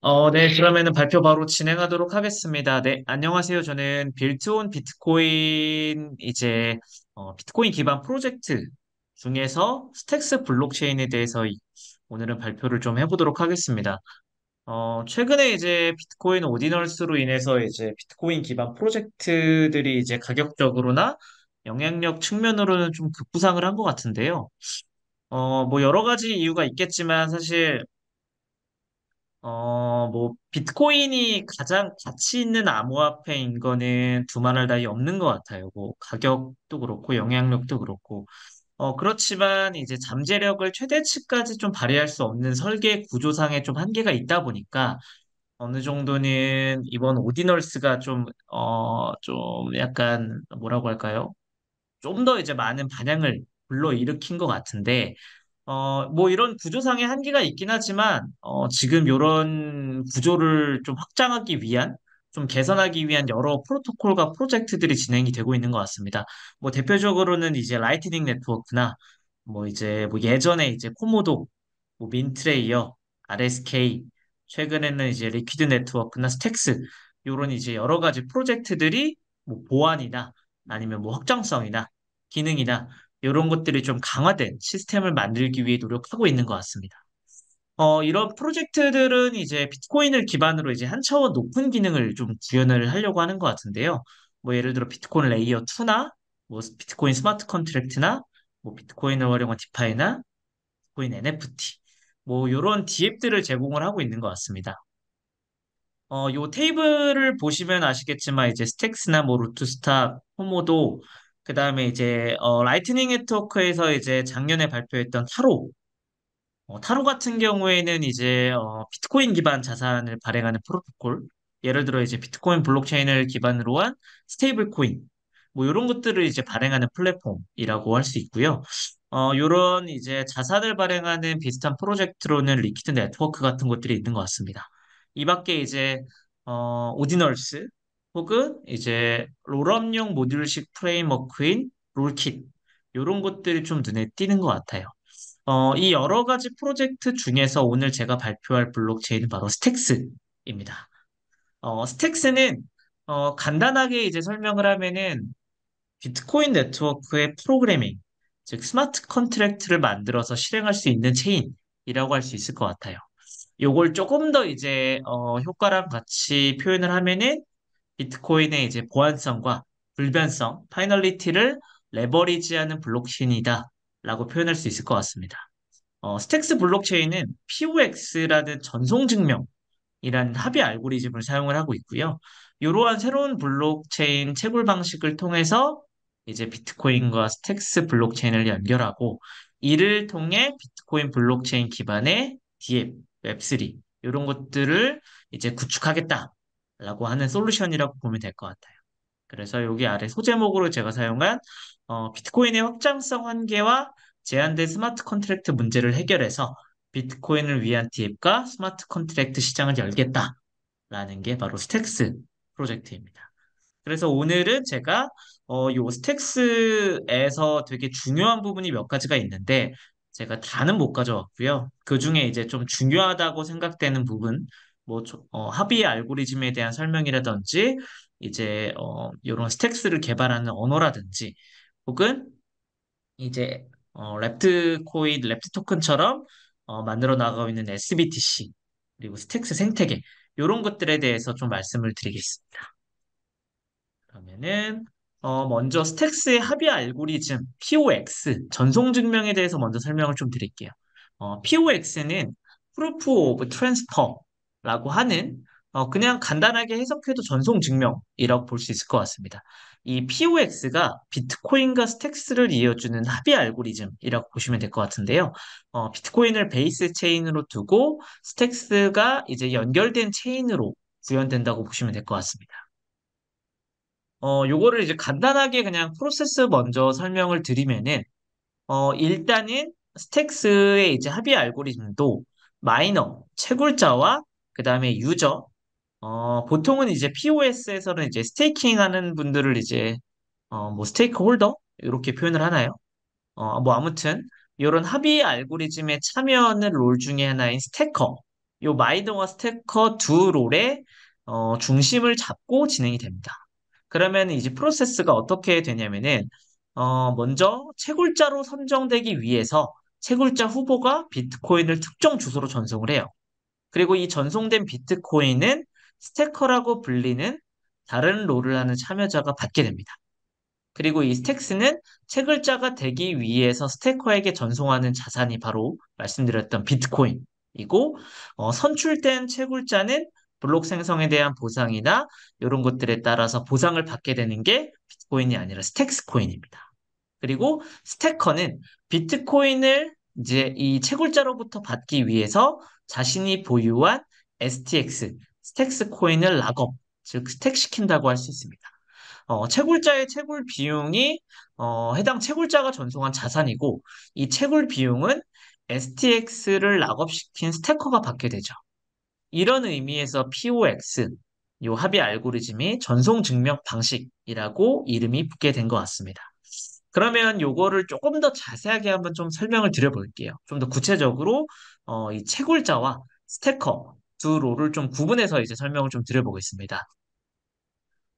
어, 네, 그러면은 발표 바로 진행하도록 하겠습니다. 네, 안녕하세요. 저는 Built on Bitcoin, 이제, 어, 비트코인 기반 프로젝트 중에서 스택스 블록체인에 대해서 이- 오늘은 발표를 좀 해보도록 하겠습니다. 어, 최근에 이제 비트코인 오디널스로 인해서 이제 비트코인 기반 프로젝트들이 이제 가격적으로나 영향력 측면으로는 좀 급부상을 한 것 같은데요. 어, 뭐 여러 가지 이유가 있겠지만 사실 어, 뭐, 비트코인이 가장 가치 있는 암호화폐인 거는 두말할 나위 없는 것 같아요. 뭐, 가격도 그렇고, 영향력도 그렇고. 어, 그렇지만 이제 잠재력을 최대치까지 좀 발휘할 수 없는 설계 구조상에 좀 한계가 있다 보니까 어느 정도는 이번 오디널스가 좀, 어, 좀 약간 뭐라고 할까요? 좀 더 이제 많은 반향을 불러일으킨 것 같은데, 어, 뭐 이런 구조상의 한계가 있긴 하지만, 어, 지금 이런 구조를 좀 확장하기 위한, 좀 개선하기 위한 여러 프로토콜과 프로젝트들이 진행이 되고 있는 것 같습니다. 뭐 대표적으로는 이제 라이트닝 네트워크나, 뭐 이제 뭐 예전에 이제 코모도, 뭐 민트레이어, RSK, 최근에는 이제 리퀴드 네트워크나 스택스, 이런 이제 여러 가지 프로젝트들이 뭐 보안이나 아니면 뭐 확장성이나 기능이나 이런 것들이 좀 강화된 시스템을 만들기 위해 노력하고 있는 것 같습니다. 어, 이런 프로젝트들은 이제 비트코인을 기반으로 이제 한 차원 높은 기능을 좀 구현을 하려고 하는 것 같은데요. 뭐 예를 들어 비트코인 layer 2나 뭐 비트코인 smart contract나 뭐 비트코인을 활용한 DeFi나 비트코인 NFT 뭐 이런 DApp들을 제공을 하고 있는 것 같습니다. 어, 요 테이블을 보시면 아시겠지만 이제 스택스나 뭐 루트스탁, 코모도 그 다음에 이제 어, 라이트닝 네트워크에서 이제 작년에 발표했던 타로 어, 타로 같은 경우에는 이제 어, 비트코인 기반 자산을 발행하는 프로토콜 예를 들어 이제 비트코인 블록체인을 기반으로 한 stablecoin 뭐 이런 것들을 이제 발행하는 플랫폼이라고 할 수 있고요. 어, 요런 이제 자산을 발행하는 비슷한 프로젝트로는 리퀴드 네트워크 같은 것들이 있는 것 같습니다. 이 밖에 이제 어, 오디널스 혹은 이제 rollup용 모듈식 framework인 롤킷 이런 것들이 좀 눈에 띄는 것 같아요. 어, 이 여러 가지 프로젝트 중에서 오늘 제가 발표할 블록체인은 바로 스택스입니다. 어, 스택스는 어, 간단하게 이제 설명을 하면은 비트코인 네트워크의 프로그래밍, 즉 smart contract를 만들어서 실행할 수 있는 체인이라고 할 수 있을 것 같아요. 요걸 조금 더 이제 어, 효과랑 같이 표현을 하면은 비트코인의 이제 보안성과 불변성, finality를 leverage하는 블록체인이다 라고 표현할 수 있을 것 같습니다. 어, 스택스 블록체인은 POX라는 전송 증명이라는 합의 알고리즘을 사용을 하고 있고요. 이러한 새로운 블록체인 채굴 방식을 통해서 이제 비트코인과 스택스 블록체인을 연결하고 이를 통해 비트코인 블록체인 기반의 DApp, Web3 이런 것들을 이제 구축하겠다 라고 하는 솔루션이라고 보면 될 것 같아요. 그래서 여기 아래 소제목으로 제가 사용한 어, 비트코인의 확장성 한계와 제한된 smart contract 문제를 해결해서 비트코인을 위한 DApp과 smart contract 시장을 열겠다라는 게 바로 스택스 프로젝트입니다. 그래서 오늘은 제가 어, 요 스택스에서 되게 중요한 부분이 몇 가지가 있는데 제가 다는 못 가져왔고요. 그 중에 이제 좀 중요하다고 생각되는 부분, 뭐 조- 어, 합의 알고리즘에 대한 설명이라든지 이제 어, 이런 스택스를 개발하는 언어라든지 혹은 이제 어, wrapped 코인, wrapped 토큰처럼 어, 만들어 나가고 있는 SBTC 그리고 스택스 생태계 이런 것들에 대해서 좀 말씀을 드리겠습니다. 그러면은 어, 먼저 스택스의 합의 알고리즘 POX 전송 증명에 대해서 먼저 설명을 좀 드릴게요. 어, POX는 Proof of Transfer 라고 하는 어, 그냥 간단하게 해석해도 전송 증명이라고 볼 수 있을 것 같습니다. 이 POX가 비트코인과 스택스를 이어주는 합의 알고리즘이라고 보시면 될 것 같은데요. 어, 비트코인을 base chain으로 두고 스택스가 이제 연결된 체인으로 구현된다고 보시면 될 것 같습니다. 어, 요거를 이제 간단하게 그냥 프로세스 먼저 설명을 드리면은, 어, 일단은 스택스의 이제 합의 알고리즘도 miner, 채굴자와 그 다음에 user, 어, 보통은 이제 POS에서는 이제 staking 하는 분들을 이제, 어, 뭐 stakeholder? 이렇게 표현을 하나요? 어, 뭐 아무튼, 이런 합의 알고리즘에 참여하는 role 중에 하나인 stacker. 요 miner와 stacker 두 role의 어, 중심을 잡고 진행이 됩니다. 그러면 이제 프로세스가 어떻게 되냐면은 어, 먼저 채굴자로 선정되기 위해서 채굴자 후보가 비트코인을 특정 주소로 전송을 해요. 그리고 이 전송된 비트코인은 stacker라고 불리는 다른 role을 하는 참여자가 받게 됩니다. 그리고 이 Stacks는 채굴자가 되기 위해서 stacker에게 전송하는 자산이 바로 말씀드렸던 비트코인이고 어, 선출된 채굴자는 블록 생성에 대한 보상이나 이런 것들에 따라서 보상을 받게 되는 게 비트코인이 아니라 Stacks 코인입니다. 그리고 stacker는 비트코인을 이제 이 채굴자로부터 받기 위해서 자신이 보유한 STX, Stacks 코인을 lockup, 즉 stack시킨다고 할 수 있습니다. 어, 채굴자의 채굴 비용이 어, 해당 채굴자가 전송한 자산이고 이 채굴 비용은 STX를 락업시킨 스테커가 받게 되죠. 이런 의미에서 POX, 요 합의 알고리즘이 전송 증명 방식이라고 이름이 붙게 된 것 같습니다. 그러면 요거를 조금 더 자세하게 한번 좀 설명을 드려볼게요. 좀 더 구체적으로 어, 이 채굴자와 스테커 두 롤을 좀 구분해서 이제 설명을 좀 드려보겠습니다.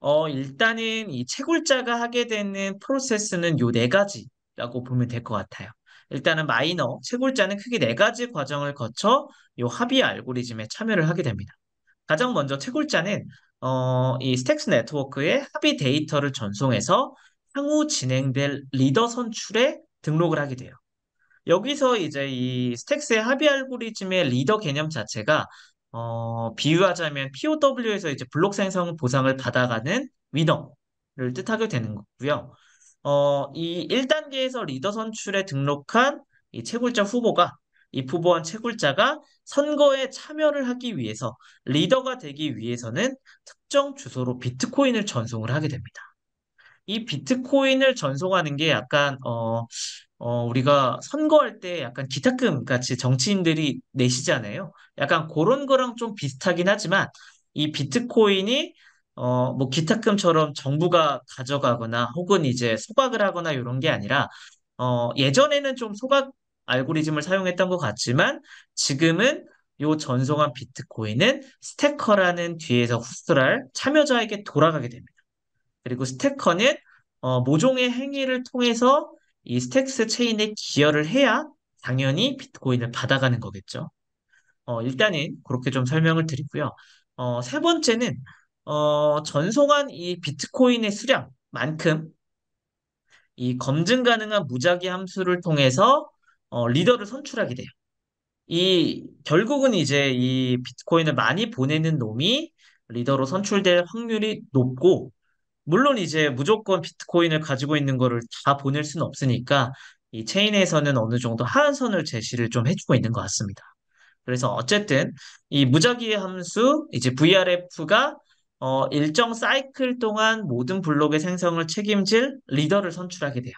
어, 일단은 이 채굴자가 하게 되는 프로세스는 요 네 가지라고 보면 될 것 같아요. 일단은 miner, 채굴자는 크게 네 가지 과정을 거쳐 요 합의 알고리즘에 참여를 하게 됩니다. 가장 먼저 채굴자는 어, 이 Stacks 네트워크에 합의 데이터를 전송해서 향후 진행될 리더 선출에 등록을 하게 돼요. 여기서 이제 이 Stacks의 합의 알고리즘의 리더 개념 자체가 어, 비유하자면 POW에서 이제 블록 생성 보상을 받아가는 winner를 뜻하게 되는 거고요. 어, 이 1단계에서 리더 선출에 등록한 이 채굴자 후보가 이 후보한 채굴자가 선거에 참여를 하기 위해서 리더가 되기 위해서는 특정 주소로 비트코인을 전송을 하게 됩니다. 이 비트코인을 전송하는 게 약간 어, 어, 우리가 선거할 때 약간 기탁금 같이 정치인들이 내시잖아요. 약간 그런 거랑 좀 비슷하긴 하지만 이 비트코인이 어, 뭐 기탁금처럼 정부가 가져가거나 혹은 이제 소각을 하거나 이런 게 아니라 어, 예전에는 좀 소각 알고리즘을 사용했던 것 같지만 지금은 요 전송한 비트코인은 stacker라는 뒤에서 후술할 참여자에게 돌아가게 됩니다. 그리고 stacker는 어, 모종의 행위를 통해서 이 Stacks 체인에 기여를 해야 당연히 비트코인을 받아가는 거겠죠. 어, 일단은 그렇게 좀 설명을 드리고요. 어, 세 번째는 어, 전송한 이 비트코인의 수량만큼 이 검증 가능한 무작위 함수를 통해서 어, 리더를 선출하게 돼요. 이 결국은 이제 이 비트코인을 많이 보내는 놈이 리더로 선출될 확률이 높고 물론 이제 무조건 비트코인을 가지고 있는 거를 다 보낼 수는 없으니까 이 체인에서는 어느 정도 하한선을 제시를 좀 해주고 있는 것 같습니다. 그래서 어쨌든 이 무작위의 함수 이제 VRF가 어, 일정 사이클 동안 모든 블록의 생성을 책임질 리더를 선출하게 돼요.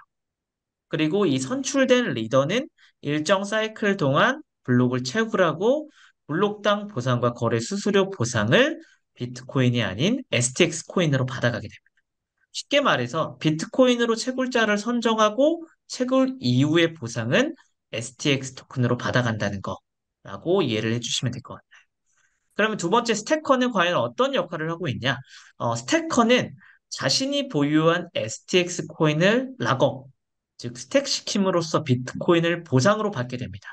그리고 이 선출된 리더는 일정 사이클 동안 블록을 채굴하고 블록당 보상과 거래 수수료 보상을 비트코인이 아닌 STX 코인으로 받아가게 됩니다. 쉽게 말해서 비트코인으로 채굴자를 선정하고 채굴 이후의 보상은 STX 토큰으로 받아간다는 거라고 이해를 해주시면 될 것 같아요. 그러면 두 번째 stacker는 과연 어떤 역할을 하고 있냐? 어, stacker는 자신이 보유한 STX 코인을 lockup, 즉 stack시킴으로써 비트코인을 보상으로 받게 됩니다.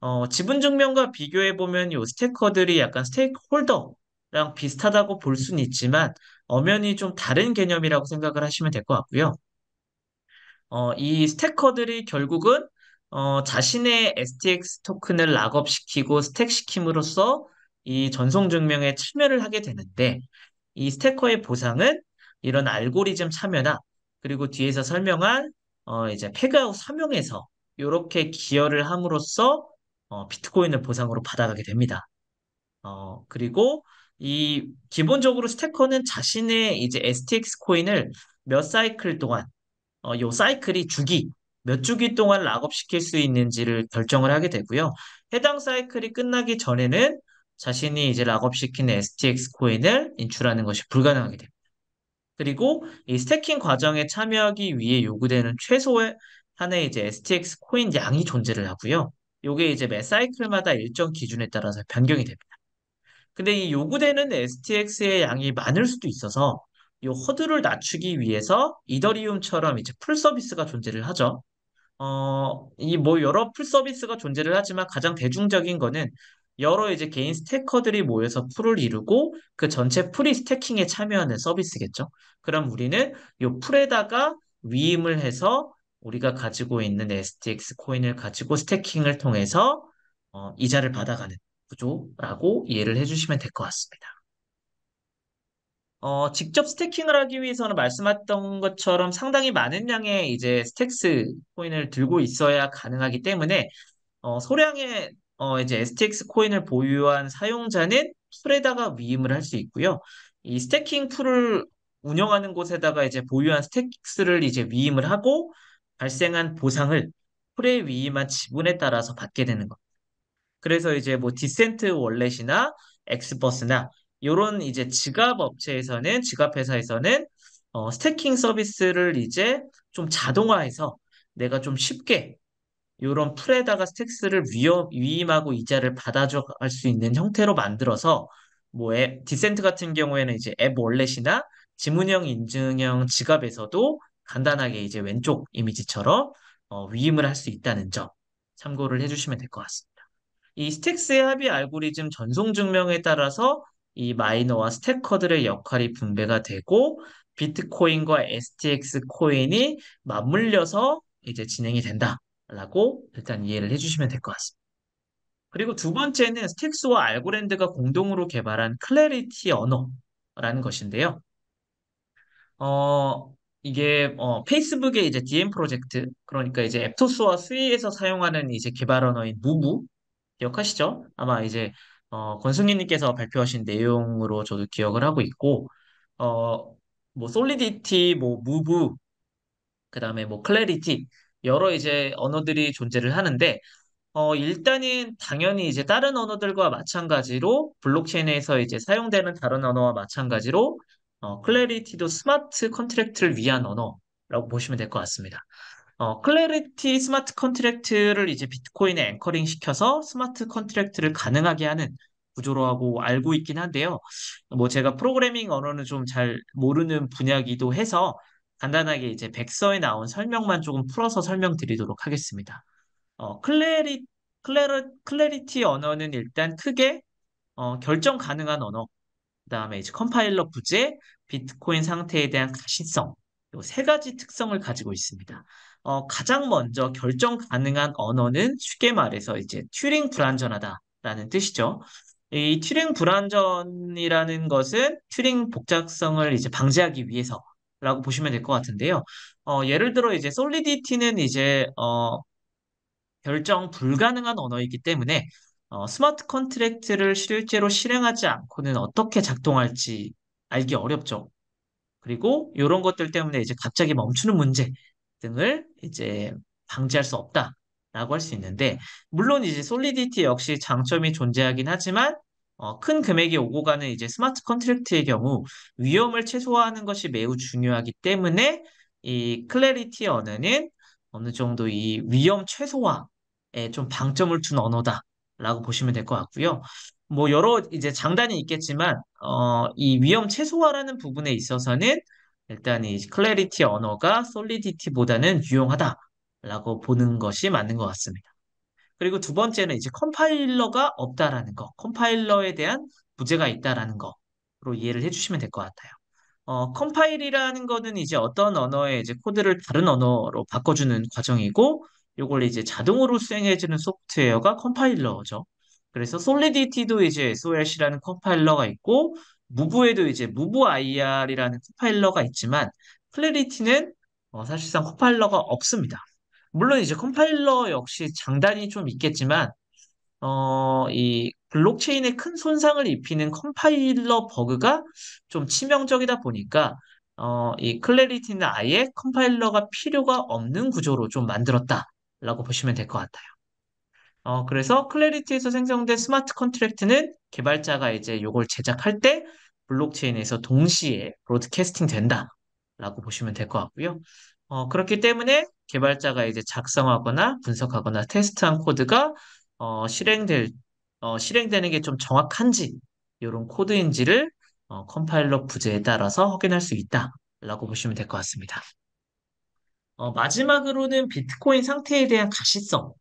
어, 지분 증명과 비교해 보면 이 stacker들이 약간 stakeholder랑 비슷하다고 볼 수는 있지만 엄연히 좀 다른 개념이라고 생각을 하시면 될 것 같고요. 어, 이 stacker들이 결국은 어, 자신의 STX 토큰을 lockup시키고 stack시킴으로써 이 전송 증명에 참여를 하게 되는데 이 stacker의 보상은 이런 알고리즘 참여나 그리고 뒤에서 설명한 어, 이제 peg-out 서명에서 이렇게 기여를 함으로써 어, 비트코인을 보상으로 받아가게 됩니다. 어, 그리고 이 기본적으로 stacker는 자신의 이제 STX 코인을 몇 사이클 동안 어, 요 사이클이 주기 몇 주기 동안 lockup시킬 수 있는지를 결정을 하게 되고요. 해당 사이클이 끝나기 전에는 자신이 이제 lockup시킨 STX 코인을 인출하는 것이 불가능하게 됩니다. 그리고 이 stacking 과정에 참여하기 위해 요구되는 최소의 한의 이제 STX 코인 양이 존재를 하고요. 요게 이제 매 사이클마다 일정 기준에 따라서 변경이 됩니다. 근데 이 요구되는 STX의 양이 많을 수도 있어서 이 허들을 낮추기 위해서 이더리움처럼 이제 풀 서비스가 존재를 하죠. 어, 이 뭐 여러 풀 서비스가 존재를 하지만 가장 대중적인 거는 여러 이제 개인 stacker들이 모여서 pool을 이루고 그 전체 pool이 stacking에 참여하는 서비스겠죠. 그럼 우리는 이 pool에다가 위임을 해서 우리가 가지고 있는 STX 코인을 가지고 stacking을 통해서 어, 이자를 받아가는 구조라고 이해를 해주시면 될 것 같습니다. 어, 직접 stacking을 하기 위해서는 말씀하셨던 것처럼 상당히 많은 양의 이제 Stacks 코인을 들고 있어야 가능하기 때문에 어, 소량의 어, 이제 STX 코인을 보유한 사용자는 pool에다가 위임을 할 수 있고요. 이 stacking pool을 운영하는 곳에다가 이제 보유한 Stacks를 이제 위임을 하고 발생한 보상을 pool에 위임한 지분에 따라서 받게 되는 것. 그래서 이제 뭐 D'CENT Wallet이나 Xverse나 이런 이제 지갑 업체에서는 지갑 회사에서는 어, stacking 서비스를 이제 좀 자동화해서 내가 좀 쉽게 이런 pool에다가 Stacks를 위험, 위임하고 이자를 받아줘 갈수 있는 형태로 만들어서 뭐 앱, D'CENT 같은 경우에는 이제 앱 wallet이나 지문형 인증형 지갑에서도 간단하게 이제 왼쪽 이미지처럼 어, 위임을 할 수 있다는 점 참고를 해주시면 될 것 같습니다. 이 Stacks의 합의 알고리즘 전송 증명에 따라서 이 miner와 stacker들의 역할이 분배가 되고 비트코인과 STX 코인이 맞물려서 이제 진행이 된다라고 일단 이해를 해주시면 될 것 같습니다. 그리고 두 번째는 Stacks와 Algorand가 공동으로 개발한 Clarity 언어라는 것인데요. 어, 이게 어, 페이스북의 이제 Diem 프로젝트 그러니까 이제 Aptos와 Sui에서 사용하는 이제 개발 언어인 Move 기억하시죠? 아마 이제 어, 권순희님께서 발표하신 내용으로 저도 기억을 하고 있고 어, 뭐 Solidity, 뭐 Move, 그다음에 뭐 Clarity 여러 이제 언어들이 존재를 하는데 어, 일단은 당연히 이제 다른 언어들과 마찬가지로 블록체인에서 이제 사용되는 다른 언어와 마찬가지로 어, Clarity도 smart contract를 위한 언어라고 보시면 될 것 같습니다. 어, Clarity smart contract를 이제 비트코인에 anchoring 시켜서 smart contract를 가능하게 하는 구조로 하고 알고 있긴 한데요. 뭐 제가 프로그래밍 언어는 좀 잘 모르는 분야기도 해서 간단하게 이제 백서에 나온 설명만 조금 풀어서 설명드리도록 하겠습니다. 어, 클래리, 클래리, Clarity 언어는 일단 크게 어, 결정 가능한 언어, 그 다음에 이제 컴파일러 부재, 비트코인 상태에 대한 가시성, 세 가지 특성을 가지고 있습니다. 어, 가장 먼저 결정 가능한 언어는 쉽게 말해서 이제 튜링 불완전하다라는 뜻이죠. 이 튜링 불완전이라는 것은 튜링 복잡성을 이제 방지하기 위해서라고 보시면 될 것 같은데요. 어, 예를 들어 이제 Solidity는 이제 어, 결정 불가능한 언어이기 때문에 어, smart contract를 실제로 실행하지 않고는 어떻게 작동할지 알기 어렵죠. 그리고 이런 것들 때문에 이제 갑자기 멈추는 문제 등을 이제 방지할 수 없다 라고 할 수 있는데 물론 이제 Solidity 역시 장점이 존재하긴 하지만 어, 큰 금액이 오고 가는 이제 smart contract의 경우 위험을 최소화하는 것이 매우 중요하기 때문에 이 Clarity 언어는 어느 정도 이 위험 최소화에 좀 방점을 둔 언어다라고 보시면 될 것 같고요. 뭐 여러 이제 장단이 있겠지만 어, 이 위험 최소화라는 부분에 있어서는 일단 이 Clarity 언어가 Solidity보다는 유용하다라고 보는 것이 맞는 것 같습니다. 그리고 두 번째는 이제 컴파일러가 없다라는 거, 컴파일러에 대한 부재가 있다라는 거로 이해를 해주시면 될 것 같아요. 어, 컴파일이라는 거는 이제 어떤 언어의 이제 코드를 다른 언어로 바꿔주는 과정이고, 이걸 이제 자동으로 수행해주는 소프트웨어가 컴파일러죠. 그래서 Solidity도 이제 SOL이라는 컴파일러가 있고, Move에도 이제 Move IR이라는 컴파일러가 있지만, Clarity는 어, 사실상 컴파일러가 없습니다. 물론 이제 컴파일러 역시 장단이 좀 있겠지만, 어, 이 블록체인에 큰 손상을 입히는 컴파일러 버그가 좀 치명적이다 보니까 어, 이 Clarity는 아예 컴파일러가 필요가 없는 구조로 좀 만들었다라고 보시면 될 것 같아요. 어, 그래서 Clarity에서 생성된 smart contract는 개발자가 이제 이걸 제작할 때 블록체인에서 동시에 broadcasting 된다라고 보시면 될 것 같고요. 어, 그렇기 때문에 개발자가 이제 작성하거나 분석하거나 테스트한 코드가 어, 실행될, 어, 실행되는 게 좀 정확한지, 이런 코드인지를 어, 컴파일러 부재에 따라서 확인할 수 있다라고 보시면 될 것 같습니다. 어, 마지막으로는 비트코인 상태에 대한 가시성.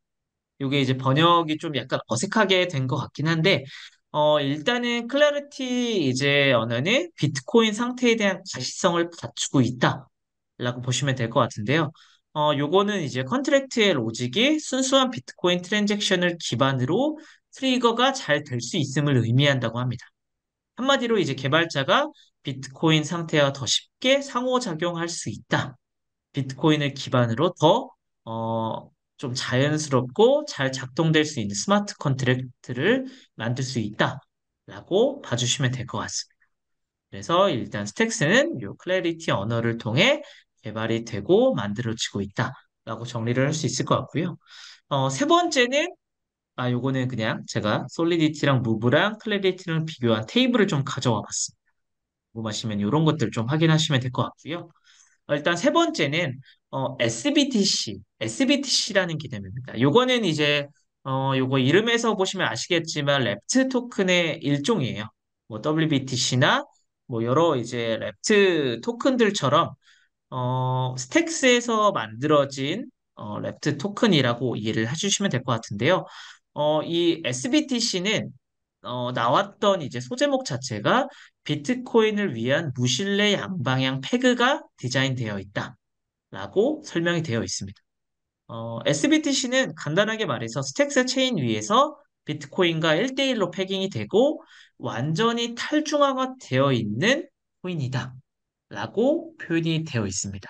이게 이제 번역이 좀 약간 어색하게 된 것 같긴 한데, 어, 일단은 Clarity 이제 언어는 비트코인 상태에 대한 가시성을 갖추고 있다라고 보시면 될 것 같은데요. 어, 요거는 이제 contract의 로직이 순수한 비트코인 트랜잭션을 기반으로 트리거가 잘 될 수 있음을 의미한다고 합니다. 한마디로 이제 개발자가 비트코인 상태와 더 쉽게 상호작용할 수 있다. 비트코인을 기반으로 더, 어, 좀 자연스럽고 잘 작동될 수 있는 smart contract를 만들 수 있다라고 봐주시면 될 것 같습니다. 그래서 일단 Stacks는 이 Clarity 언어를 통해 개발이 되고 만들어지고 있다라고 정리를 할 수 있을 것 같고요. 어, 세 번째는 아, 요거는 그냥 제가 Solidity랑 Move랑 Clarity랑 비교한 테이블을 좀 가져와 봤습니다. 궁금하시면 이런 것들 좀 확인하시면 될 것 같고요. 어, 일단 세 번째는 어, SBTC, SBTC라는 개념입니다. 요거는 이제 어, 요거 이름에서 보시면 아시겠지만 wrapped 토큰의 일종이에요. 뭐 WBTC나 뭐 여러 이제 wrapped 토큰들처럼 어, Stacks에서 만들어진 어, wrapped 토큰이라고 이해를 해주시면 될 것 같은데요. 어, 이 SBTC는 어, 나왔던 이제 소제목 자체가 비트코인을 위한 무신뢰 양방향 peg가 디자인되어 있다 라고 설명이 되어 있습니다. 어, SBTC는 간단하게 말해서 Stacks 체인 위에서 비트코인과 1대1로 패깅이 되고 완전히 탈중앙화 되어 있는 코인이다. 라고 표현이 되어 있습니다.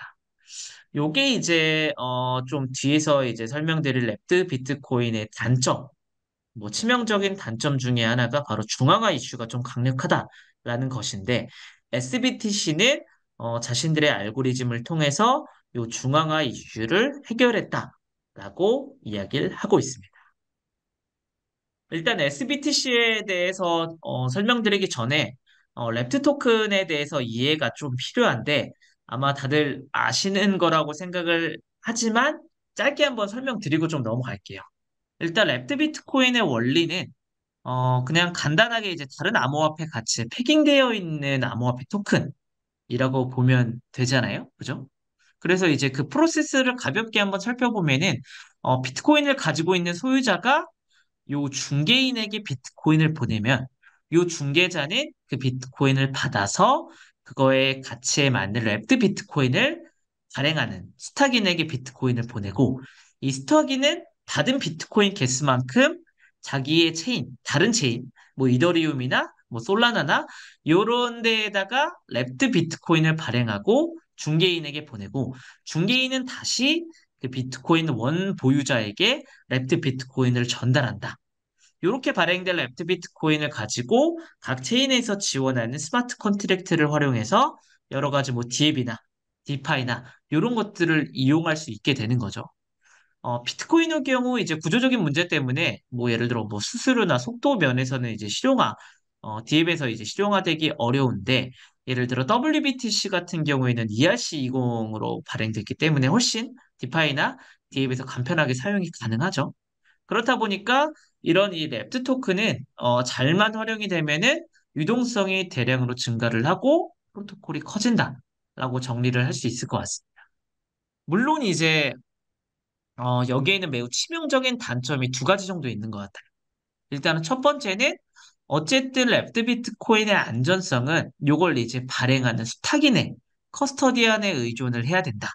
요게 이제 어, 좀 뒤에서 이제 설명드릴 랩트 비트코인의 단점, 뭐 치명적인 단점 중에 하나가 바로 중앙화 이슈가 좀 강력하다라는 것인데 SBTC는 어, 자신들의 알고리즘을 통해서 요 중앙화 이슈를 해결했다라고 이야기를 하고 있습니다. 일단 SBTC에 대해서 어, 설명드리기 전에 어, wrapped 토큰에 대해서 이해가 좀 필요한데 아마 다들 아시는 거라고 생각을 하지만 짧게 한번 설명드리고 좀 넘어갈게요. 일단 wrapped 비트코인의 원리는 어, 그냥 간단하게 이제 다른 암호화폐 가치에 pegging되어 있는 암호화폐 토큰이라고 보면 되잖아요. 그죠? 그래서 이제 그 프로세스를 가볍게 한번 살펴보면은 어, 비트코인을 가지고 있는 소유자가 요 중개인에게 비트코인을 보내면 요 중개자는 그 비트코인을 받아서 그거의 가치에 맞는 wrapped 비트코인을 발행하는 수탁인에게 비트코인을 보내고 이 수탁인은 받은 비트코인 개수만큼 자기의 체인, 다른 체인, 뭐 이더리움이나 뭐 솔라나나 요런 데에다가 wrapped 비트코인을 발행하고 중개인에게 보내고 중개인은 다시 그 비트코인 원 보유자에게 wrapped 비트코인을 전달한다. 이렇게 발행된 wrapped 비트코인을 가지고 각 체인에서 지원하는 smart contract를 활용해서 여러 가지 뭐 DApp이나 DeFi나 이런 것들을 이용할 수 있게 되는 거죠. 어, 비트코인의 경우 이제 구조적인 문제 때문에 뭐 예를 들어 뭐 수수료나 속도 면에서는 이제 실용화, 어, DApp에서 이제 실용화되기 어려운데 예를 들어 WBTC 같은 경우에는 ERC20으로 발행됐기 때문에 훨씬 DeFi나 DApp에서 간편하게 사용이 가능하죠. 그렇다 보니까 이런 이 wrapped 토큰은 어, 잘만 활용이 되면은 유동성이 대량으로 증가를 하고 프로토콜이 커진다라고 정리를 할 수 있을 것 같습니다. 물론 이제 어, 여기에는 매우 치명적인 단점이 두 가지 정도 있는 것 같아요. 일단은 첫 번째는 어쨌든 wrapped 비트코인의 안전성은 이걸 이제 발행하는 수탁인의 custodian에 의존을 해야 된다.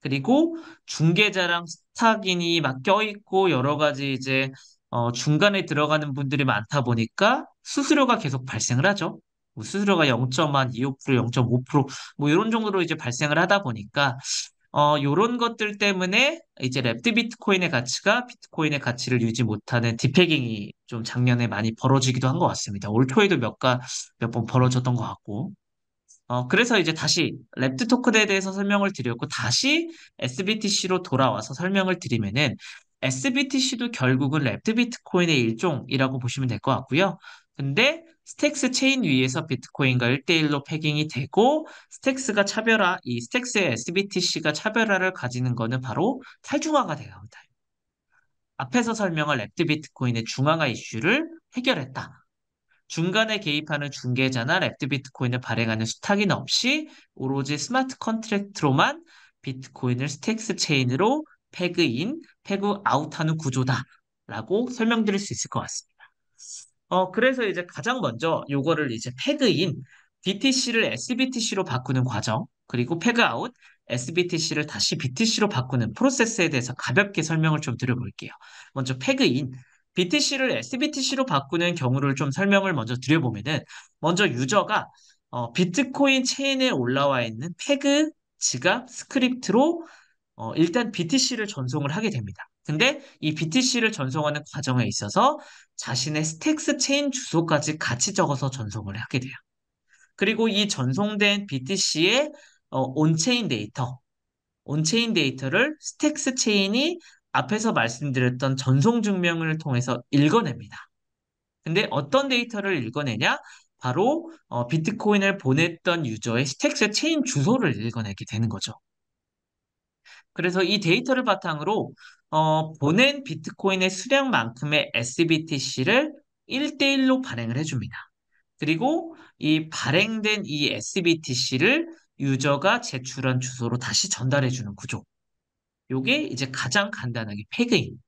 그리고 중개자랑 수탁인이 막 껴있고 여러 가지 이제 어, 중간에 들어가는 분들이 많다 보니까 수수료가 계속 발생을 하죠. 뭐 수수료가 0.25%, 0.5%뭐 이런 정도로 이제 발생을 하다 보니까 어, 요런 것들 때문에 이제 wrapped 비트코인의 가치가 비트코인의 가치를 유지 못하는 depegging이 좀 작년에 많이 벌어지기도 한 것 같습니다. 올 초에도 몇 가, 몇 번 벌어졌던 것 같고. 어, 그래서 이제 다시 wrapped 토큰에 대해서 설명을 드렸고, 다시 SBTC로 돌아와서 설명을 드리면은, SBTC도 결국은 wrapped 비트코인의 일종이라고 보시면 될 것 같고요. 근데 Stacks 체인 위에서 비트코인과 1대1로 pegging이 되고 Stacks가 차별화, 이 Stacks의 SBTC가 차별화를 가지는 거는 바로 탈중앙화가 돼요. 앞에서 설명한 wrapped 비트코인의 중앙화 이슈를 해결했다. 중간에 개입하는 중개자나 wrapped 비트코인을 발행하는 수탁인 없이 오로지 smart contract로만 비트코인을 Stacks 체인으로 peg-in, peg-out하는 구조다라고 설명드릴 수 있을 것 같습니다. 어, 그래서 이제 가장 먼저 요거를 이제 peg-in, BTC를 SBTC로 바꾸는 과정, 그리고 peg-out, SBTC를 다시 BTC로 바꾸는 프로세스에 대해서 가볍게 설명을 좀 드려볼게요. 먼저 peg-in, BTC를 SBTC로 바꾸는 경우를 좀 설명을 먼저 드려보면은, 먼저 유저가 어, 비트코인 체인에 올라와 있는 peg 지갑 스크립트로 어, 일단 BTC를 전송을 하게 됩니다. 근데 이 BTC를 전송하는 과정에 있어서 자신의 Stacks 체인 주소까지 같이 적어서 전송을 하게 돼요. 그리고 이 전송된 BTC의 어, on-chain 데이터, on-chain 데이터를 Stacks 체인이 앞에서 말씀드렸던 전송 증명을 통해서 읽어냅니다. 근데 어떤 데이터를 읽어내냐? 바로 어, 비트코인을 보냈던 유저의 Stacks 체인 주소를 읽어내게 되는 거죠. 그래서 이 데이터를 바탕으로 어, 보낸 비트코인의 수량만큼의 SBTC를 1대1로 발행을 해줍니다. 그리고 이 발행된 이 SBTC를 유저가 제출한 주소로 다시 전달해주는 구조. 요게 이제 가장 간단하게 peg-in.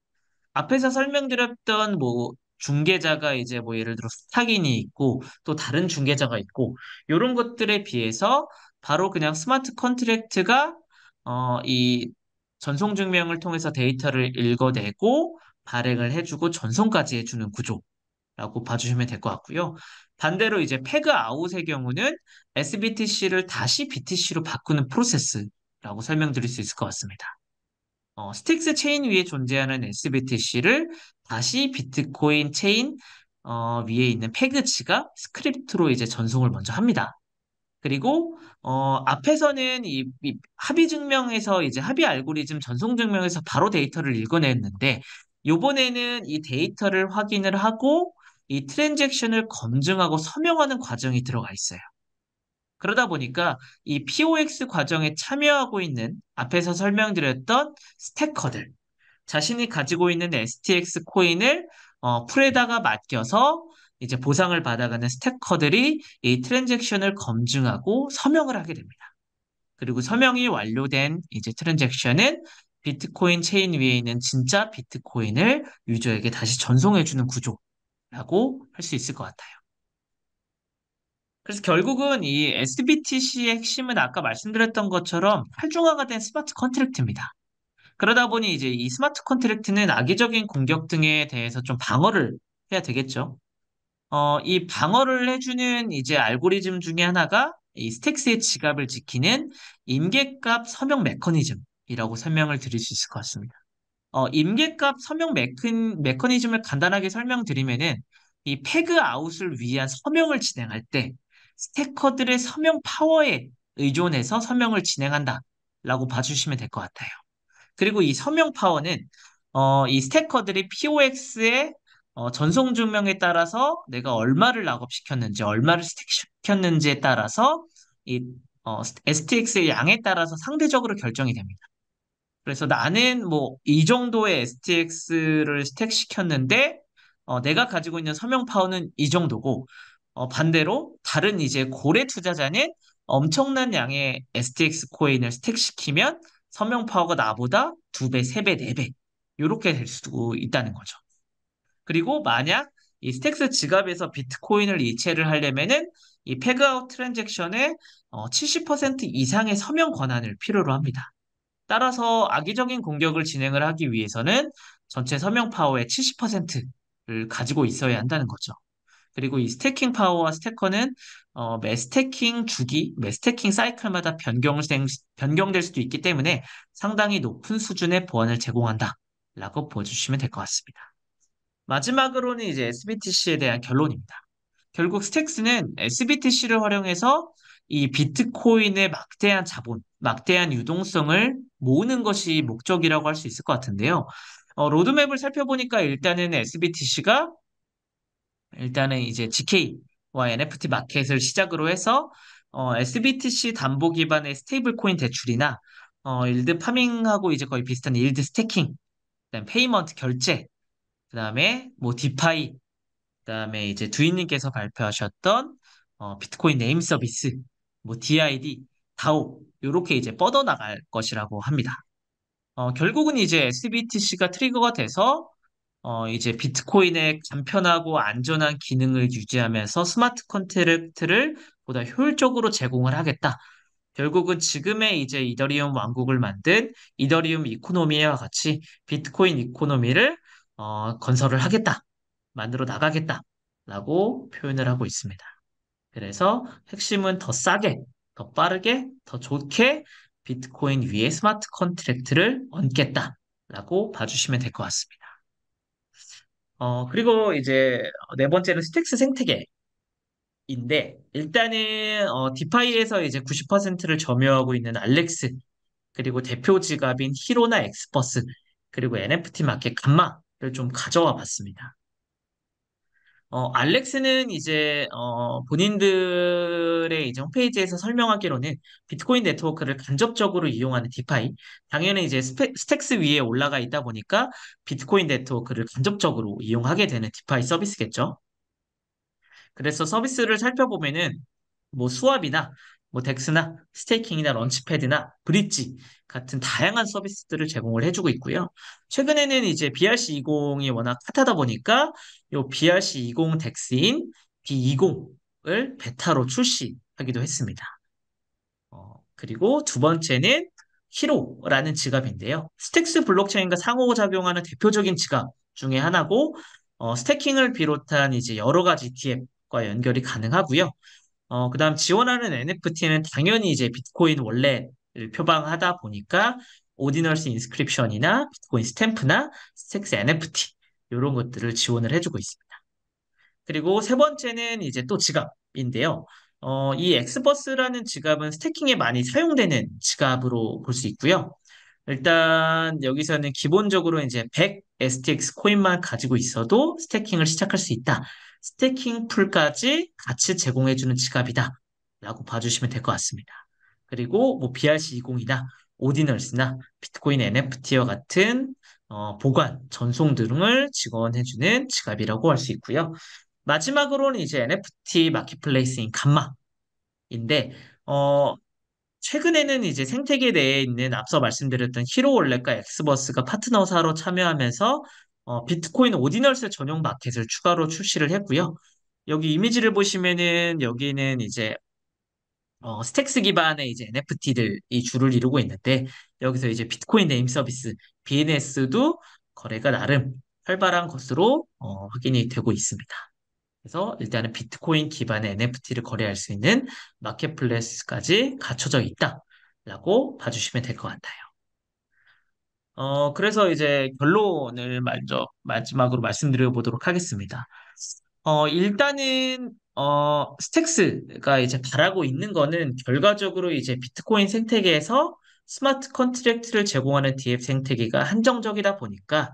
앞에서 설명드렸던 뭐 중개자가 이제 뭐 예를 들어 수탁인이 있고 또 다른 중개자가 있고 이런 것들에 비해서 바로 그냥 smart contract가 어, 이 전송 증명을 통해서 데이터를 읽어내고 발행을 해주고 전송까지 해주는 구조라고 봐주시면 될 것 같고요. 반대로 이제 peg-out의 경우는 SBTC를 다시 BTC로 바꾸는 프로세스라고 설명드릴 수 있을 것 같습니다. 어, Stacks 체인 위에 존재하는 SBTC를 다시 비트코인 체인 어, 위에 있는 peg 지갑 스크립트로 이제 전송을 먼저 합니다. 그리고 어, 앞에서는 이, 이 합의 증명에서 이제 합의 알고리즘 전송 증명에서 바로 데이터를 읽어냈는데 요번에는 이 데이터를 확인을 하고 이 transaction을 검증하고 서명하는 과정이 들어가 있어요. 그러다 보니까 이 POX 과정에 참여하고 있는 앞에서 설명드렸던 stacker들, 자신이 가지고 있는 STX 코인을 어, 풀에다가 맡겨서 이제 보상을 받아가는 stacker들이 이 transaction을 검증하고 서명을 하게 됩니다. 그리고 서명이 완료된 이제 transaction은 비트코인 체인 위에 있는 진짜 비트코인을 유저에게 다시 전송해주는 구조라고 할 수 있을 것 같아요. 그래서 결국은 이 SBTC의 핵심은 아까 말씀드렸던 것처럼 탈중앙화가 된 smart contract입니다. 그러다 보니 이제 이 smart contract는 악의적인 공격 등에 대해서 좀 방어를 해야 되겠죠. 어, 이 방어를 해주는 이제 알고리즘 중에 하나가 이 Stacks의 지갑을 지키는 임계값 서명 메커니즘이라고 설명을 드릴 수 있을 것 같습니다. 어, 임계값 서명 메큰, 메커니즘을 간단하게 설명드리면은 이 peg-out을 위한 서명을 진행할 때 stacker들의 서명 파워에 의존해서 서명을 진행한다라고 봐주시면 될 것 같아요. 그리고 이 서명 파워는 어, 이 stacker들이 POX의 어, 전송 증명에 따라서 내가 얼마를 lock-up시켰는지, 얼마를 stack시켰는지에 따라서 이 어, STX의 양에 따라서 상대적으로 결정이 됩니다. 그래서 나는 뭐 이 정도의 STX를 stack시켰는데 어, 내가 가지고 있는 서명 파워는 이 정도고 어, 반대로 다른 이제 고래 투자자는 엄청난 양의 STX 코인을 stack시키면 서명 파워가 나보다 두 배, 세 배, 네 배 이렇게 될 수도 있다는 거죠. 그리고 만약 이 Stacks 지갑에서 비트코인을 이체를 하려면은 이 peg-out transaction의 어, 70% 이상의 서명 권한을 필요로 합니다. 따라서 악의적인 공격을 진행을 하기 위해서는 전체 서명 파워의 70%를 가지고 있어야 한다는 거죠. 그리고 이 stacking power와 stacker는 어, 매 stacking 주기, 매 stacking 사이클마다 변경 변경될 수도 있기 때문에 상당히 높은 수준의 보안을 제공한다라고 봐주시면 될 것 같습니다. 마지막으로는 이제 SBTC에 대한 결론입니다. 결국 Stacks는 SBTC를 활용해서 이 비트코인의 막대한 자본, 막대한 유동성을 모으는 것이 목적이라고 할 수 있을 것 같은데요. 어, 로드맵을 살펴보니까 일단은 SBTC가 일단은 이제 GK와 NFT 마켓을 시작으로 해서 어, SBTC 담보 기반의 스테이블 코인 대출이나 어, yield farming하고 이제 거의 비슷한 yield stacking, 그다음 payment 결제, 그 다음에 뭐 DeFi, 그 다음에 이제 두인님께서 발표하셨던 어, Bitcoin Name Service, 뭐 DID, DAO 요렇게 이제 뻗어나갈 것이라고 합니다. 어, 결국은 이제 SBTC가 trigger가 돼서 어, 이제 비트코인의 간편하고 안전한 기능을 유지하면서 smart contract를 보다 효율적으로 제공을 하겠다. 결국은 지금의 이제 이더리움 왕국을 만든 이더리움 economy와 같이 비트코인 economy를 어, 건설을 하겠다. 만들어 나가겠다라고 표현을 하고 있습니다. 그래서 핵심은 더 싸게, 더 빠르게, 더 좋게 비트코인 위에 smart contract를 얹겠다라고 봐주시면 될 것 같습니다. 어, 그리고 이제 네 번째는 Stacks 생태계 인데, 일단은, 어, DeFi에서 이제 90%를 점유하고 있는 ALEX, 그리고 대표 지갑인 Hiro나 Xverse, 그리고 NFT 마켓 Gamma를 좀 가져와 봤습니다. 어, ALEX는 이제, 어, 본인들의 이제 홈페이지에서 설명하기로는 비트코인 네트워크를 간접적으로 이용하는 DeFi. 당연히 이제 스페, Stacks 위에 올라가 있다 보니까 비트코인 네트워크를 간접적으로 이용하게 되는 DeFi 서비스겠죠. 그래서 서비스를 살펴보면은 뭐 swap이나 뭐 DEX나 staking이나 launchpad나 bridge 같은 다양한 서비스들을 제공을 해주고 있고요. 최근에는 이제 BRC20이 워낙 핫하다 보니까 요 BRC20 DEX인 B20을 베타로 출시하기도 했습니다. 어, 그리고 두 번째는 Hiro라는 지갑인데요. Stacks 블록체인과 상호작용하는 대표적인 지갑 중에 하나고 어, stacking을 비롯한 이제 여러 가지 DApp과 연결이 가능하고요. 어, 그 다음 지원하는 NFT는 당연히 이제 비트코인 원래를 표방하다 보니까 Ordinals inscription이나 비트코인 스탬프나 Stacks NFT 이런 것들을 지원을 해주고 있습니다. 그리고 세 번째는 이제 또 지갑인데요. 어, 이 Xverse라는 지갑은 stacking에 많이 사용되는 지갑으로 볼 수 있고요. 일단 여기서는 기본적으로 이제 100 STX 코인만 가지고 있어도 stacking을 시작할 수 있다. stacking pool까지 같이 제공해주는 지갑이다. 라고 봐주시면 될 것 같습니다. 그리고 뭐 BRC20이나 Ordinals나 비트코인 NFT와 같은 어, 보관, 전송 등을 지원해주는 지갑이라고 할 수 있고요. 마지막으로는 이제 NFT marketplace인 Gamma인데 어, 최근에는 이제 생태계 내에 있는 앞서 말씀드렸던 Hiro Wallet과 Xverse가 파트너사로 참여하면서 어, 비트코인 Ordinals 전용 마켓을 추가로 출시를 했고요. 여기 이미지를 보시면은 여기는 이제 어, Stacks 기반의 이제 NFT들이 주를 이루고 있는데 여기서 이제 Bitcoin Name Service BNS도 거래가 나름 활발한 것으로 어, 확인이 되고 있습니다. 그래서 일단은 비트코인 기반의 NFT를 거래할 수 있는 marketplace까지 갖춰져 있다라고 봐주시면 될 것 같아요. 어, 그래서 이제 결론을 먼저 마지막으로 말씀드려 보도록 하겠습니다. 어, 일단은, 어, Stacks가 이제 바라고 있는 거는 결과적으로 이제 비트코인 생태계에서 smart contract를 제공하는 DeFi 생태계가 한정적이다 보니까,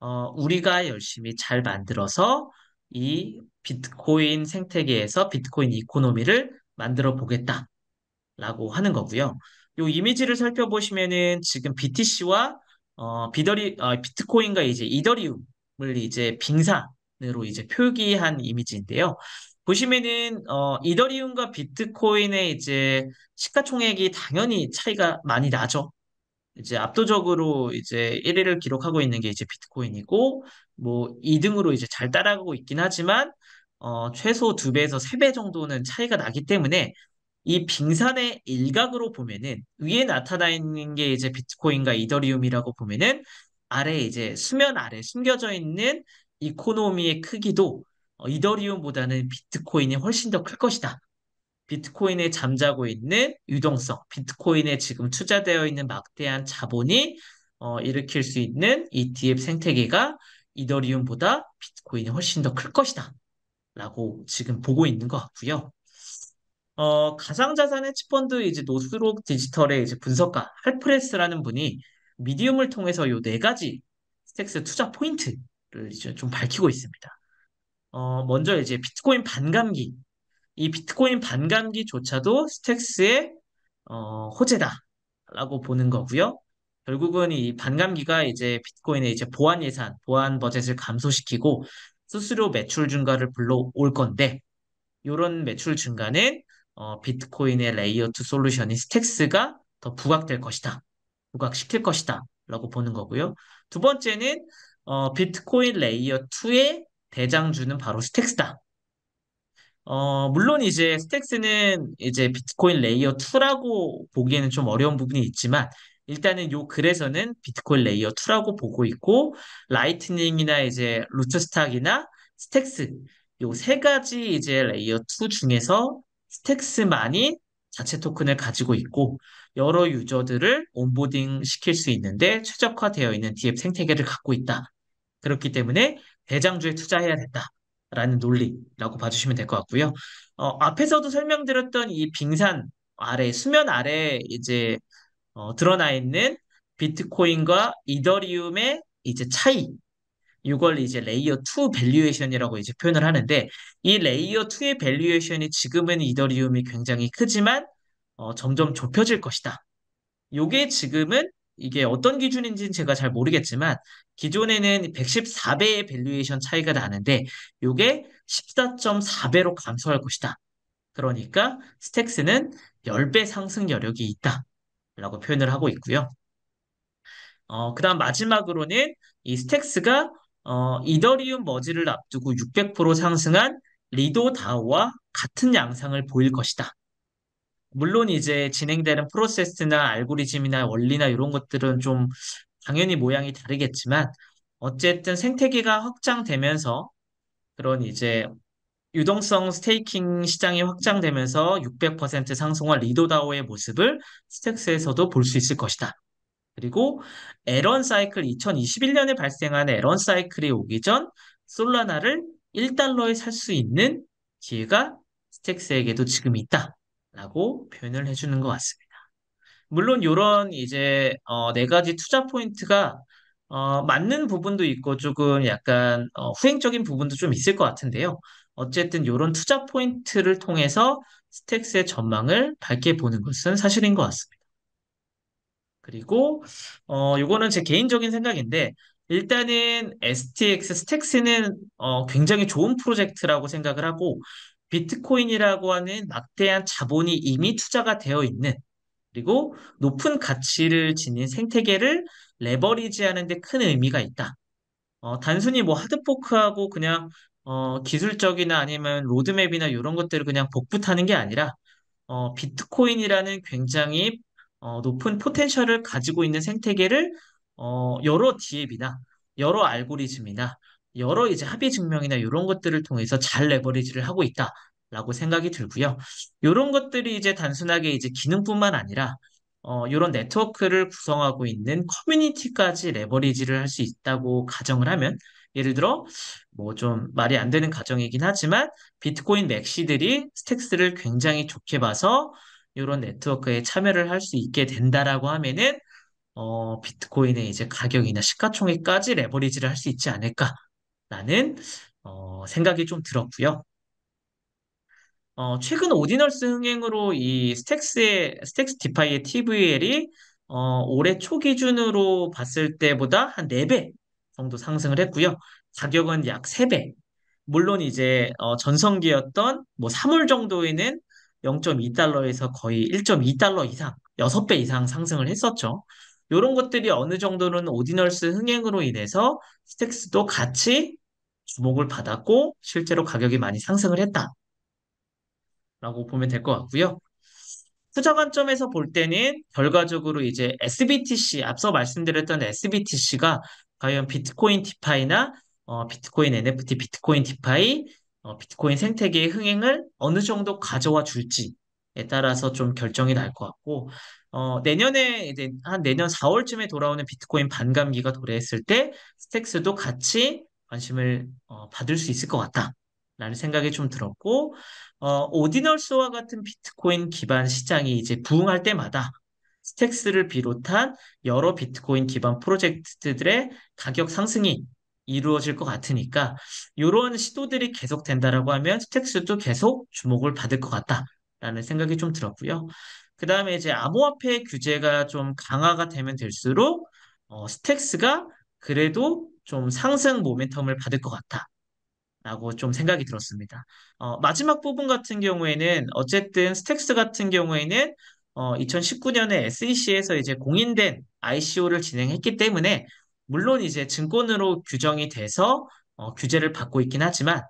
어, 우리가 열심히 잘 만들어서 이 비트코인 생태계에서 비트코인 이코노미를 만들어 보겠다라고 하는 거고요. 이 이미지를 살펴보시면은 지금 BTC와 어, 비더리, 어, 비트코인과 이제 이더리움을 이제 빙산으로 이제 표기한 이미지인데요. 보시면은 어, 이더리움과 비트코인의 이제 시가총액이 당연히 차이가 많이 나죠. 이제 압도적으로 이제 1위를 기록하고 있는 게 이제 비트코인이고 뭐 2등으로 이제 잘 따라가고 있긴 하지만 어, 최소 2배에서 3배 정도는 차이가 나기 때문에 이 빙산의 일각으로 보면은 위에 나타나 있는 게 이제 비트코인과 이더리움이라고 보면은 아래 이제 수면 아래 숨겨져 있는 이코노미의 크기도 어, 이더리움보다는 비트코인이 훨씬 더 클 것이다. 비트코인에 잠자고 있는 유동성, 비트코인에 지금 투자되어 있는 막대한 자본이 어, 일으킬 수 있는 DeFi 생태계가 이더리움보다 비트코인이 훨씬 더 클 것이다. 라고 지금 보고 있는 것 같고요. 어, 가상자산 헤지펀드 이제 Northrock Digital의 이제 분석가 Hal Press라는 분이 Medium을 통해서 요 네 가지 Stacks 투자 포인트를 이제 좀 밝히고 있습니다. 어, 먼저 이제 비트코인 반감기. 이 비트코인 반감기조차도 스택스의 어, 호재다라고 보는 거고요. 결국은 이 반감기가 이제 비트코인의 이제 보안 예산, 보안 budget을 감소시키고 수수료 매출 증가를 불러올 건데, 이런 매출 증가는 어, 비트코인의 layer 2 솔루션인 스택스가 더 부각될 것이다. 부각시킬 것이다. 라고 보는 거고요. 두 번째는 어, 비트코인 layer 2의 대장주는 바로 스택스다. 어, 물론 이제 스택스는 이제 비트코인 layer 2라고 보기에는 좀 어려운 부분이 있지만 일단은 요 글에서는 비트코인 layer 2라고 보고 있고 라이트닝이나 이제 루트스탁이나 스택스 요 세 가지 이제 layer 2 중에서 스택스만이 자체 토큰을 가지고 있고 여러 유저들을 onboarding 시킬 수 있는데 최적화되어 있는 DeFi 생태계를 갖고 있다. 그렇기 때문에 대장주에 투자해야 된다 라는 논리라고 봐주시면 될 것 같고요. 어, 앞에서도 설명드렸던 이 빙산 아래, 수면 아래 이제 어, 드러나 있는 비트코인과 이더리움의 이제 차이. 이걸 이제 layer 2 valuation이라고 이제 표현을 하는데 이 layer 2의 valuation이 지금은 이더리움이 굉장히 크지만 어, 점점 좁혀질 것이다. 요게 지금은 이게 어떤 기준인지는 제가 잘 모르겠지만 기존에는 114배의 valuation 차이가 나는데 요게 14.4배로 감소할 것이다. 그러니까 스택스는 10배 상승 여력이 있다. 라고 표현을 하고 있고요. 어, 그 다음 마지막으로는 이 스택스가 어, 이더리움 머지를 앞두고 600% 상승한 리도다오와 같은 양상을 보일 것이다. 물론 이제 진행되는 프로세스나 알고리즘이나 원리나 이런 것들은 좀 당연히 모양이 다르겠지만 어쨌든 생태계가 확장되면서 그런 이제 유동성 staking 시장이 확장되면서 600% 상승한 리도다오의 모습을 스택스에서도 볼 수 있을 것이다. 그리고 L1 사이클 2021년에 발생한 L1 사이클이 오기 전 솔라나를 1달러에 살 수 있는 기회가 스택스에게도 지금 있다. 라고 표현을 해주는 것 같습니다. 물론 이런 이제 어, 네 가지 투자 포인트가 어, 맞는 부분도 있고 조금 약간 어, 후행적인 부분도 좀 있을 것 같은데요. 어쨌든 이런 투자 포인트를 통해서 스택스의 전망을 밝게 보는 것은 사실인 것 같습니다. 그리고 어, 이거는 제 개인적인 생각인데 일단은 STX 스택스는 어, 굉장히 좋은 프로젝트라고 생각을 하고 비트코인이라고 하는 막대한 자본이 이미 투자가 되어 있는 그리고 높은 가치를 지닌 생태계를 레버리지하는 데 큰 의미가 있다. 어, 단순히 뭐 하드포크하고 그냥 어, 기술적이나 아니면 로드맵이나 이런 것들을 그냥 복붙하는 게 아니라 어, 비트코인이라는 굉장히 어, 높은 포텐셜을 가지고 있는 생태계를 어, 여러 디앱이나 여러 알고리즘이나 여러 이제 합의 증명이나 이런 것들을 통해서 잘 레버리지를 하고 있다라고 생각이 들고요. 이런 것들이 이제 단순하게 이제 기능뿐만 아니라 어, 이런 네트워크를 구성하고 있는 커뮤니티까지 레버리지를 할 수 있다고 가정을 하면 예를 들어 뭐 좀 말이 안 되는 가정이긴 하지만 비트코인 maxi들이 스택스를 굉장히 좋게 봐서 이런 네트워크에 참여를 할 수 있게 된다라고 하면은 어, 비트코인의 이제 가격이나 시가총액까지 레버리지를 할 수 있지 않을까라는 어, 생각이 좀 들었고요. 어, 최근 오디널스 흥행으로 이 스택스의 스택스 DeFi의 TVL이 어, 올해 초 기준으로 봤을 때보다 한 4배 정도 상승을 했고요. 가격은 약 3배. 물론 이제 어, 전성기였던 뭐 3월 정도에는 0.2달러에서 거의 1.2달러 이상, 6배 이상 상승을 했었죠. 이런 것들이 어느 정도는 오디널스 흥행으로 인해서 스택스도 같이 주목을 받았고 실제로 가격이 많이 상승을 했다. 라고 보면 될 것 같고요. 투자 관점에서 볼 때는 결과적으로 이제 SBTC, 앞서 말씀드렸던 SBTC가 과연 비트코인 DeFi나 어, 비트코인 NFT, 비트코인 DeFi, 어, 비트코인 생태계의 흥행을 어느 정도 가져와 줄지에 따라서 좀 결정이 날 것 같고, 어, 내년에 이제 한 내년 4월쯤에 돌아오는 비트코인 반감기가 도래했을 때 스택스도 같이 관심을 어, 받을 수 있을 것 같다 라는 생각이 좀 들었고, 어, 오디널스와 같은 비트코인 기반 시장이 이제 부흥할 때마다 스택스를 비롯한 여러 비트코인 기반 프로젝트들의 가격 상승이 이루어질 것 같으니까 이런 시도들이 계속 된다라고 하면 스택스도 계속 주목을 받을 것 같다라는 생각이 좀 들었고요. 그 다음에 이제 암호화폐 규제가 좀 강화가 되면 될수록 어, 스택스가 그래도 좀 상승 모멘텀을 받을 것 같다. 라고 좀 생각이 들었습니다. 어, 마지막 부분 같은 경우에는 어쨌든 스택스 같은 경우에는 어, 2019년에 SEC에서 이제 공인된 ICO를 진행했기 때문에 물론 이제 증권으로 규정이 돼서 어, 규제를 받고 있긴 하지만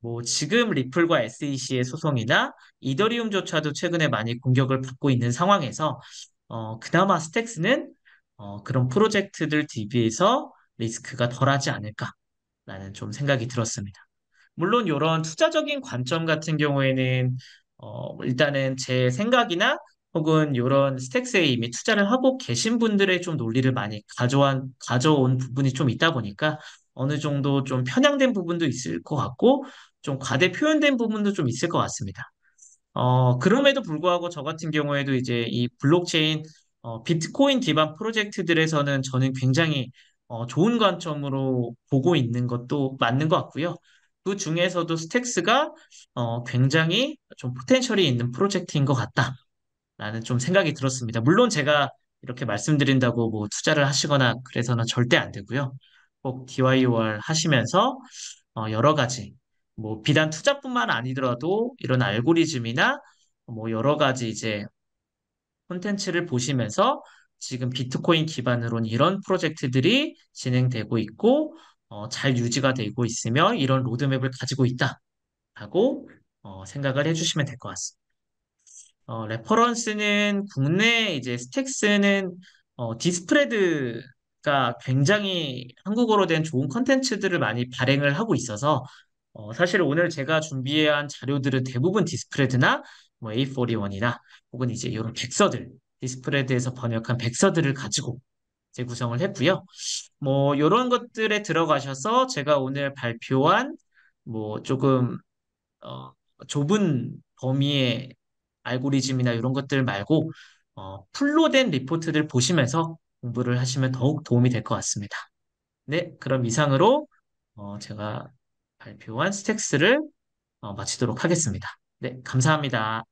뭐 지금 리플과 SEC의 소송이나 이더리움조차도 최근에 많이 공격을 받고 있는 상황에서 어, 그나마 스택스는 어, 그런 프로젝트들 대비해서 리스크가 덜하지 않을까라는 좀 생각이 들었습니다. 물론 이런 투자적인 관점 같은 경우에는 어, 일단은 제 생각이나 혹은 이런 스택스에 이미 투자를 하고 계신 분들의 좀 논리를 많이 가져온, 가져온 부분이 좀 있다 보니까 어느 정도 좀 편향된 부분도 있을 것 같고 좀 과대 표현된 부분도 좀 있을 것 같습니다. 어, 그럼에도 불구하고 저 같은 경우에도 이제 이 블록체인, 어, 비트코인 기반 프로젝트들에서는 저는 굉장히 어, 좋은 관점으로 보고 있는 것도 맞는 것 같고요. 그 중에서도 스택스가 어, 굉장히 좀 포텐셜이 있는 프로젝트인 것 같다 라는 좀 생각이 들었습니다. 물론 제가 이렇게 말씀드린다고 뭐 투자를 하시거나 그래서는 절대 안 되고요. 꼭 DIY 하시면서 어, 여러 가지 뭐 비단 투자뿐만 아니더라도 이런 알고리즘이나 뭐 여러 가지 이제 콘텐츠를 보시면서 지금 비트코인 기반으로는 이런 프로젝트들이 진행되고 있고 어, 잘 유지가 되고 있으며 이런 로드맵을 가지고 있다 라고 어, 생각을 해주시면 될 것 같습니다. 어, reference는 국내 이제 스택스는 어, 디스프레드가 굉장히 한국어로 된 좋은 컨텐츠들을 많이 발행을 하고 있어서 어, 사실 오늘 제가 준비한 자료들은 대부분 디스프레드나 뭐 A41이나 혹은 이제 이런 백서들, 디스프레드에서 번역한 백서들을 가지고 재 구성을 했고요. 뭐 이런 것들에 들어가셔서 제가 오늘 발표한 뭐 조금 어, 좁은 범위의 알고리즘이나 이런 것들 말고 어, 풀로 된 리포트들 보시면서 공부를 하시면 더욱 도움이 될 것 같습니다. 네, 그럼 이상으로 어, 제가 발표한 스택스를 어, 마치도록 하겠습니다. 네, 감사합니다.